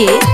DJ